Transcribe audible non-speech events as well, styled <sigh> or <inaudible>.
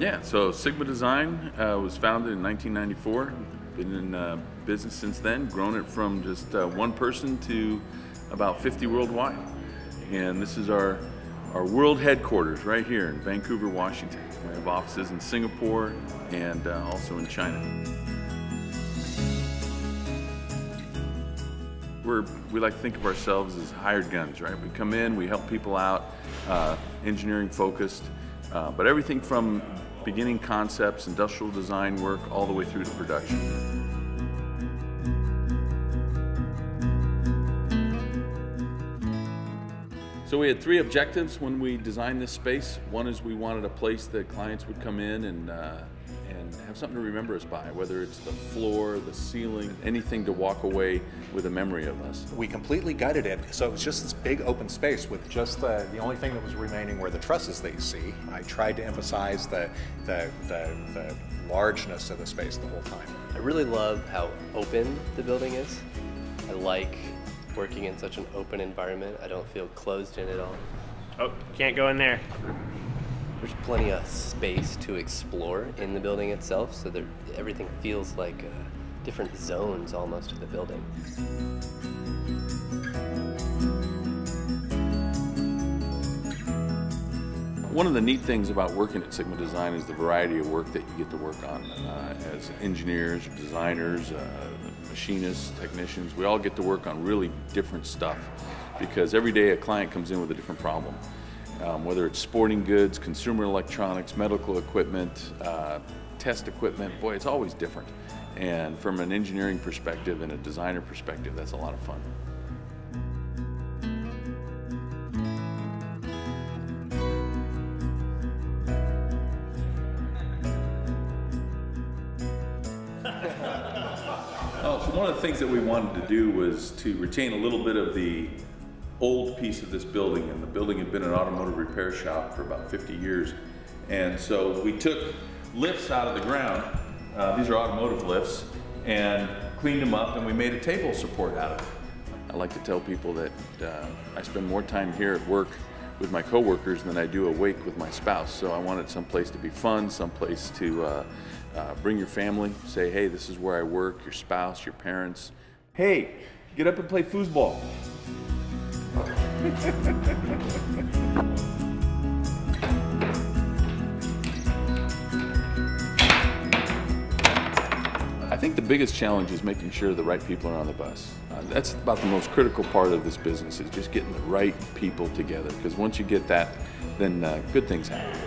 Yeah, so Sigma Design uh, was founded in 1994. Been in uh, business since then, grown it from just uh, one person to about 50 worldwide. And this is our, our world headquarters right here in Vancouver, Washington. We have offices in Singapore and uh, also in China. We're, we like to think of ourselves as hired guns, right? We come in, we help people out, uh, engineering focused, uh, but everything from beginning concepts, industrial design work, all the way through to production. So we had three objectives when we designed this space. One is we wanted a place that clients would come in and uh, and have something to remember us by, whether it's the floor, the ceiling, anything to walk away with a memory of us. We completely gutted it, so it was just this big open space with just the, the only thing that was remaining were the trusses that you see. I tried to emphasize the, the, the, the largeness of the space the whole time. I really love how open the building is. I like working in such an open environment. I don't feel closed in at all. Oh, can't go in there. There's plenty of space to explore in the building itself, so there, everything feels like uh, different zones almost of the building. One of the neat things about working at Sigma Design is the variety of work that you get to work on uh, as engineers, designers, uh, machinists, technicians. We all get to work on really different stuff because every day a client comes in with a different problem um, whether it's sporting goods, consumer electronics, medical equipment, uh, test equipment, boy, it's always different. And from an engineering perspective and a designer perspective, that's a lot of fun. <laughs> oh, so one of the things that we wanted to do was to retain a little bit of the old piece of this building, and the building had been an automotive repair shop for about 50 years. And so we took lifts out of the ground, uh, these are automotive lifts, and cleaned them up, and we made a table support out of it. I like to tell people that uh, I spend more time here at work with my coworkers than I do awake with my spouse. So I wanted some place to be fun, some place to uh, uh, bring your family, say, hey, this is where I work, your spouse, your parents. Hey, get up and play foosball. I think the biggest challenge is making sure the right people are on the bus. Uh, that's about the most critical part of this business is just getting the right people together because once you get that, then uh, good things happen.